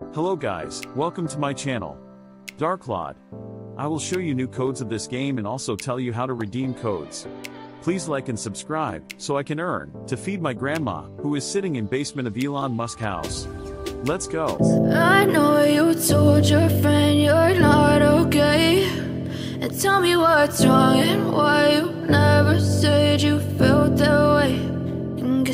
Hello guys, welcome to my channel. Darklord. I will show you new codes of this game and also tell you how to redeem codes. Please like and subscribe, so I can earn, to feed my grandma, who is sitting in basement of Elon Musk house. Let's go. I know you told your friend you're not okay And tell me what's wrong and why you never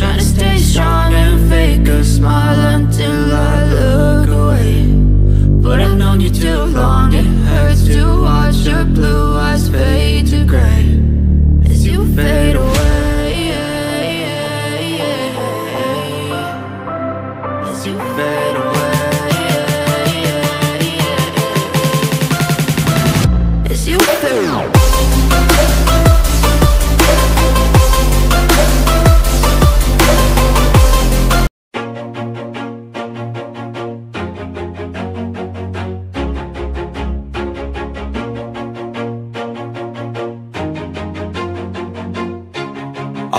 trying to stay strong and fake a smile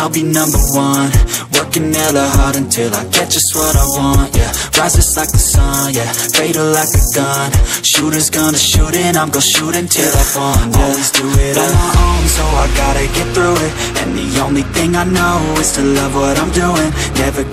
I'll be number one. Working hella hard until I get just what I want Yeah, rise just like the sun Yeah, fatal like a gun. Shooters gonna shoot and I'm gonna shoot until I fall. Yeah. Always do it on my own So I gotta get through it. And the only thing I know Is to love what I'm doing. Never give